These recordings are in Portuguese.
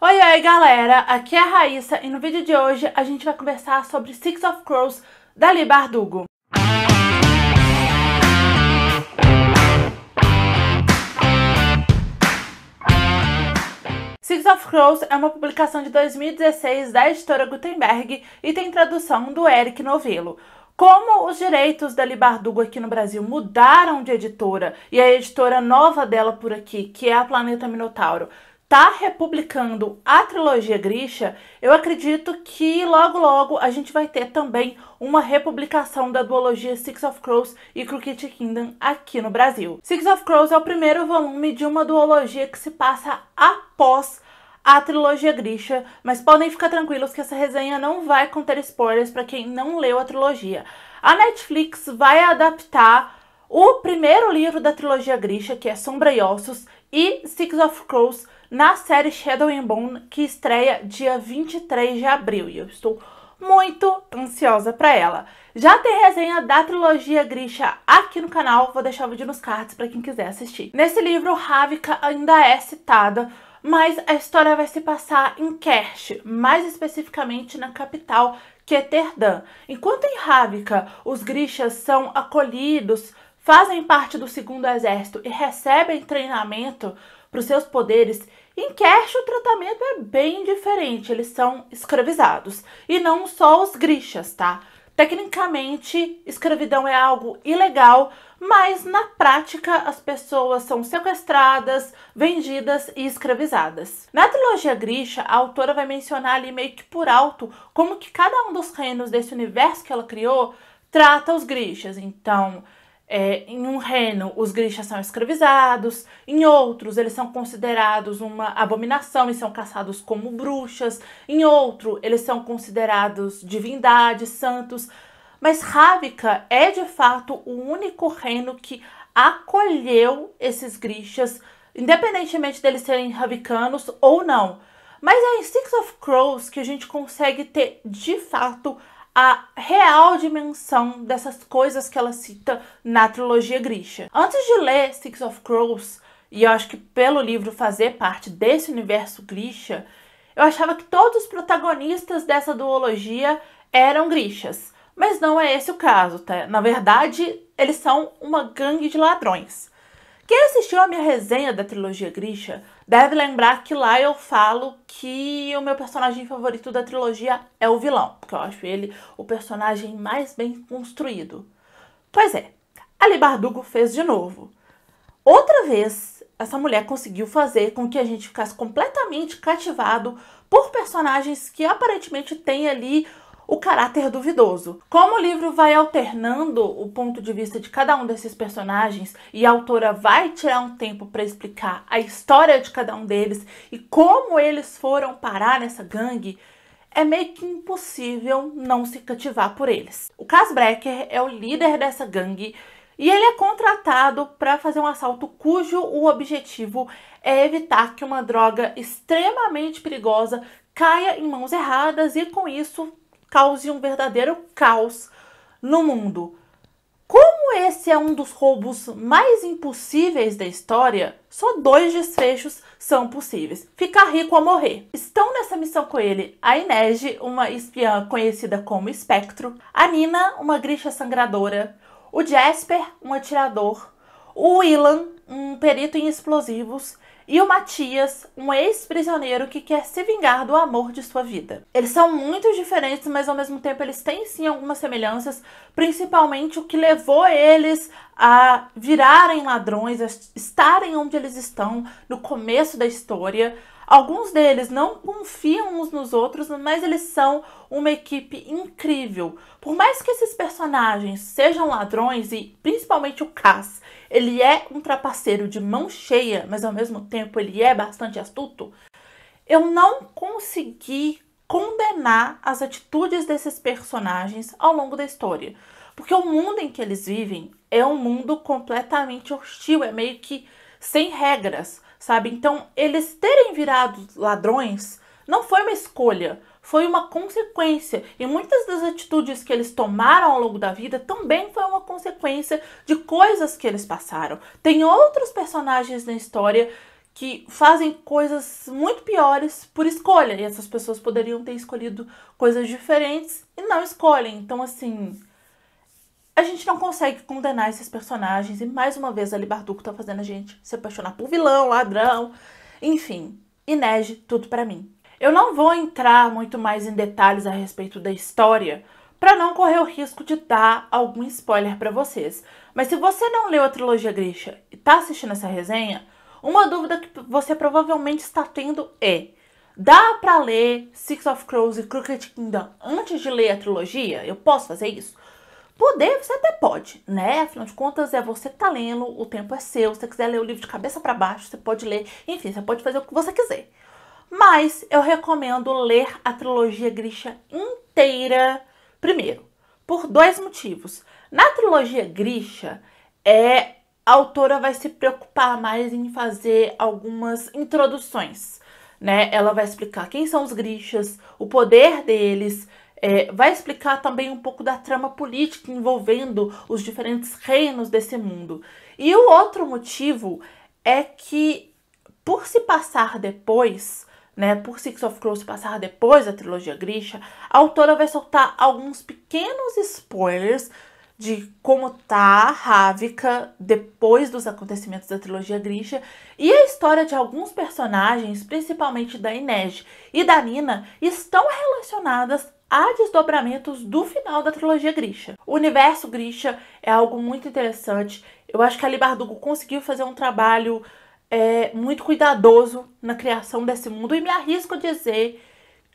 Oi, oi, galera! Aqui é a Raíssa e no vídeo de hoje a gente vai conversar sobre Six of Crows da Li Bardugo. Six of Crows é uma publicação de 2016 da editora Gutenberg e tem tradução do Eric Novello. Como os direitos da Libardugo aqui no Brasil mudaram de editora e a editora nova dela por aqui, que é a Planeta Minotauro, tá republicando a trilogia Grisha, eu acredito que logo logo a gente vai ter também uma republicação da duologia Six of Crows e Crooked Kingdom aqui no Brasil. Six of Crows é o primeiro volume de uma duologia que se passa após a trilogia Grisha, mas podem ficar tranquilos que essa resenha não vai conter spoilers para quem não leu a trilogia. A Netflix vai adaptar o primeiro livro da trilogia Grisha, que é Sombra e Ossos, e Six of Crows na série Shadow and Bone, que estreia dia 23 de abril. E eu estou muito ansiosa para ela. Já tem resenha da trilogia Grisha aqui no canal, vou deixar o vídeo nos cards para quem quiser assistir. Nesse livro, Ravika ainda é citada mas a história vai se passar em Kersh, mais especificamente na capital Ketterdam. Enquanto em Ravika os Grishas são acolhidos, fazem parte do segundo exército e recebem treinamento para os seus poderes, em Kersh o tratamento é bem diferente, eles são escravizados. E não só os Grishas, tá? Tecnicamente, escravidão é algo ilegal, mas na prática as pessoas são sequestradas, vendidas e escravizadas. Na trilogia Grisha, a autora vai mencionar ali meio que por alto como que cada um dos reinos desse universo que ela criou trata os Grishas. Então, é, em um reino, os Grishas são escravizados, em outros, eles são considerados uma abominação e são caçados como bruxas, em outro, eles são considerados divindades, santos. Mas Ravika é de fato o único reino que acolheu esses Grishas, independentemente deles serem ravicanos ou não. Mas é em Six of Crows que a gente consegue ter de fato a real dimensão dessas coisas que ela cita na trilogia Grisha. Antes de ler Six of Crows, e eu acho que pelo livro fazer parte desse universo Grisha, eu achava que todos os protagonistas dessa duologia eram Grishas. Mas não é esse o caso, tá? Na verdade, eles são uma gangue de ladrões. Quem assistiu a minha resenha da trilogia Grisha deve lembrar que lá eu falo que o meu personagem favorito da trilogia é o vilão, porque eu acho ele o personagem mais bem construído. Pois é, Ali Bardugo fez de novo. Outra vez, essa mulher conseguiu fazer com que a gente ficasse completamente cativado por personagens que aparentemente têm ali o caráter duvidoso. Como o livro vai alternando o ponto de vista de cada um desses personagens e a autora vai tirar um tempo para explicar a história de cada um deles e como eles foram parar nessa gangue, é meio que impossível não se cativar por eles. O Casbrecker é o líder dessa gangue e ele é contratado para fazer um assalto cujo o objetivo é evitar que uma droga extremamente perigosa caia em mãos erradas e com isso cause um verdadeiro caos no mundo. Como esse é um dos roubos mais impossíveis da história, só dois desfechos são possíveis: ficar rico ou morrer. Estão nessa missão com ele a Inege, uma espiã conhecida como Espectro, a Nina, uma grixa sangradora, o Jasper, um atirador, o Willan, um perito em explosivos, e o Matias, um ex-prisioneiro que quer se vingar do amor de sua vida. Eles são muito diferentes, mas ao mesmo tempo eles têm sim algumas semelhanças, principalmente o que levou eles a virarem ladrões, a estarem onde eles estão no começo da história. Alguns deles não confiam uns nos outros, mas eles são uma equipe incrível. Por mais que esses personagens sejam ladrões e principalmente o Cass, ele é um trapaceiro de mão cheia, mas ao mesmo tempo ele é bastante astuto. Eu não consegui condenar as atitudes desses personagens ao longo da história. Porque o mundo em que eles vivem é um mundo completamente hostil, é meio que sem regras sabe? Então, eles terem virado ladrões não foi uma escolha, foi uma consequência. E muitas das atitudes que eles tomaram ao longo da vida também foi uma consequência de coisas que eles passaram. Tem outros personagens na história que fazem coisas muito piores por escolha. E essas pessoas poderiam ter escolhido coisas diferentes e não escolhem. Então, assim, a gente não consegue condenar esses personagens. E mais uma vez, a Libarduco tá fazendo a gente se apaixonar por vilão, ladrão, enfim. Inege, tudo para mim. Eu não vou entrar muito mais em detalhes a respeito da história, para não correr o risco de dar algum spoiler para vocês. Mas se você não leu a trilogia Grisha e tá assistindo essa resenha, uma dúvida que você provavelmente está tendo é: dá para ler Six of Crows e Crooked Kingdom antes de ler a trilogia? Eu posso fazer isso? Poder, você até pode, né? Afinal de contas, é você que tá lendo, o tempo é seu. Se você quiser ler o livro de cabeça para baixo, você pode ler. Enfim, você pode fazer o que você quiser. Mas eu recomendo ler a trilogia Grisha inteira primeiro, por dois motivos. Na trilogia Grisha, é a autora vai se preocupar mais em fazer algumas introduções, né? Ela vai explicar quem são os Grishas, o poder deles, é, vai explicar também um pouco da trama política envolvendo os diferentes reinos desse mundo. E o outro motivo é que, por se passar depois, né, por Six of Crows passar depois da trilogia Grisha, a autora vai soltar alguns pequenos spoilers de como tá a Ravika depois dos acontecimentos da trilogia Grisha e a história de alguns personagens, principalmente da Inej e da Nina, estão relacionadas a desdobramentos do final da trilogia Grisha. O universo Grisha é algo muito interessante. Eu acho que a Libardugo conseguiu fazer um trabalho é, muito cuidadoso na criação desse mundo e me arrisco a dizer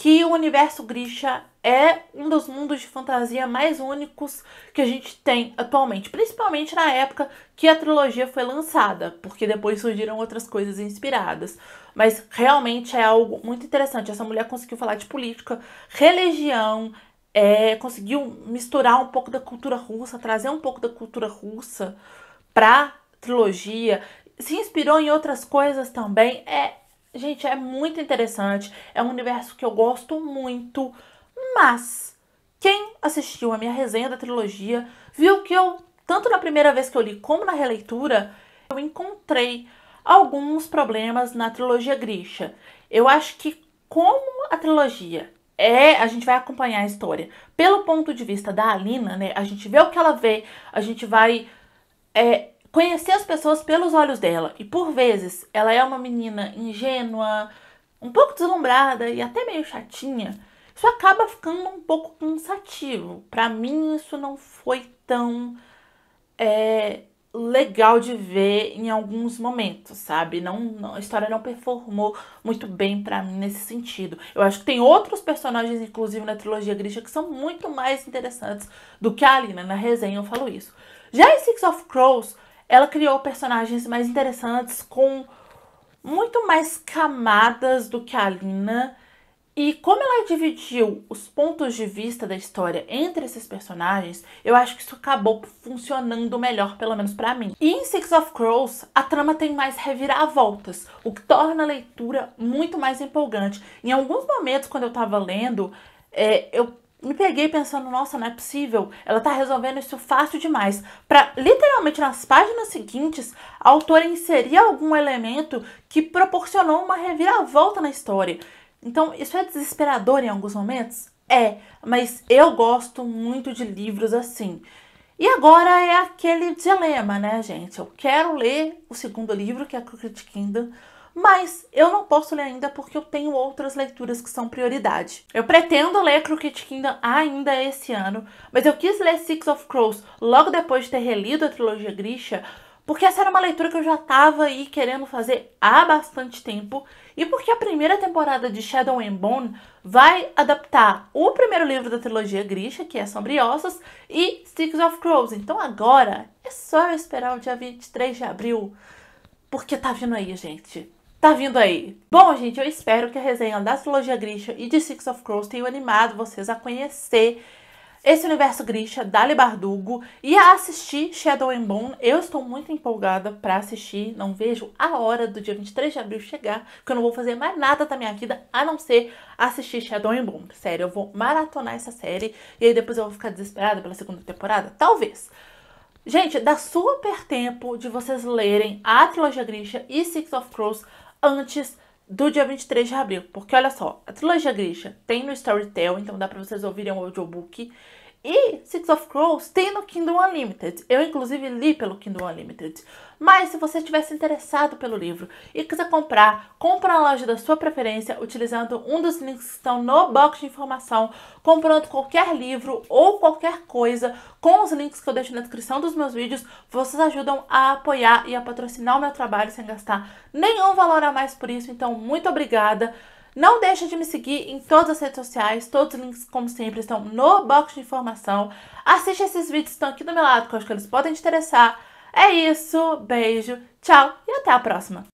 que o universo Grisha é um dos mundos de fantasia mais únicos que a gente tem atualmente, principalmente na época que a trilogia foi lançada, porque depois surgiram outras coisas inspiradas. Mas realmente é algo muito interessante. Essa mulher conseguiu falar de política, religião, é, conseguiu misturar um pouco da cultura russa, trazer um pouco da cultura russa pra trilogia, se inspirou em outras coisas também. É, gente, é muito interessante. É um universo que eu gosto muito. Mas quem assistiu a minha resenha da trilogia viu que eu, tanto na primeira vez que eu li como na releitura, eu encontrei alguns problemas na trilogia Grisha. Eu acho que como a trilogia é, a gente vai acompanhar a história pelo ponto de vista da Alina, né? A gente vê o que ela vê, a gente vai é, conhecer as pessoas pelos olhos dela. E por vezes ela é uma menina ingênua, um pouco deslumbrada e até meio chatinha isso acaba ficando um pouco cansativo. Para mim, isso não foi tão é, legal de ver em alguns momentos, sabe? Não, não, a história não performou muito bem para mim nesse sentido. Eu acho que tem outros personagens, inclusive na trilogia Grisha, que são muito mais interessantes do que a Alina. Na resenha eu falo isso. Já em Six of Crows, ela criou personagens mais interessantes com muito mais camadas do que a Alina. E como ela dividiu os pontos de vista da história entre esses personagens, eu acho que isso acabou funcionando melhor, pelo menos para mim. E em Six of Crows, a trama tem mais reviravoltas, o que torna a leitura muito mais empolgante. Em alguns momentos, quando eu tava lendo, é, eu me peguei pensando, nossa, não é possível, ela tá resolvendo isso fácil demais. Para literalmente nas páginas seguintes, a autora inserir algum elemento que proporcionou uma reviravolta na história. Então, isso é desesperador em alguns momentos? É, mas eu gosto muito de livros assim. E agora é aquele dilema, né, gente? Eu quero ler o segundo livro, que é Crooked Kingdom, mas eu não posso ler ainda porque eu tenho outras leituras que são prioridade. Eu pretendo ler Crooked Kingdom ainda esse ano, mas eu quis ler Six of Crows logo depois de ter relido a trilogia Grisha, porque essa era uma leitura que eu já estava aí querendo fazer há bastante tempo e porque a primeira temporada de Shadow and Bone vai adaptar o primeiro livro da trilogia Grisha, que é Sombriosas, e Six of Crows. Então agora é só eu esperar o dia 23 de abril, porque tá vindo aí, gente. Tá vindo aí. Bom, gente, eu espero que a resenha da trilogia Grisha e de Six of Crows tenha animado vocês a conhecer esse universo Grisha, Dali Bardugo e a assistir Shadow and Bone. Eu estou muito empolgada para assistir, não vejo a hora do dia 23 de abril chegar, porque eu não vou fazer mais nada da minha vida a não ser assistir Shadow and Bone. Sério, eu vou maratonar essa série e aí depois eu vou ficar desesperada pela segunda temporada? Talvez. Gente, dá super tempo de vocês lerem a trilogia Grisha e Six of Crows antes do dia 23 de abril. Porque olha só, a trilogia Grisha tem no Storytel, então dá pra vocês ouvirem o audiobook. E Six of Crows tem no Kindle Unlimited. Eu, inclusive, li pelo Kindle Unlimited. Mas, se você estivesse interessado pelo livro e quiser comprar, compra na loja da sua preferência, utilizando um dos links que estão no box de informação, comprando qualquer livro ou qualquer coisa com os links que eu deixo na descrição dos meus vídeos, vocês ajudam a apoiar e a patrocinar o meu trabalho sem gastar nenhum valor a mais por isso. Então, muito obrigada. Não deixa de me seguir em todas as redes sociais, todos os links, como sempre, estão no box de informação. Assiste esses vídeos que estão aqui do meu lado, que eu acho que eles podem te interessar. É isso, beijo, tchau e até a próxima!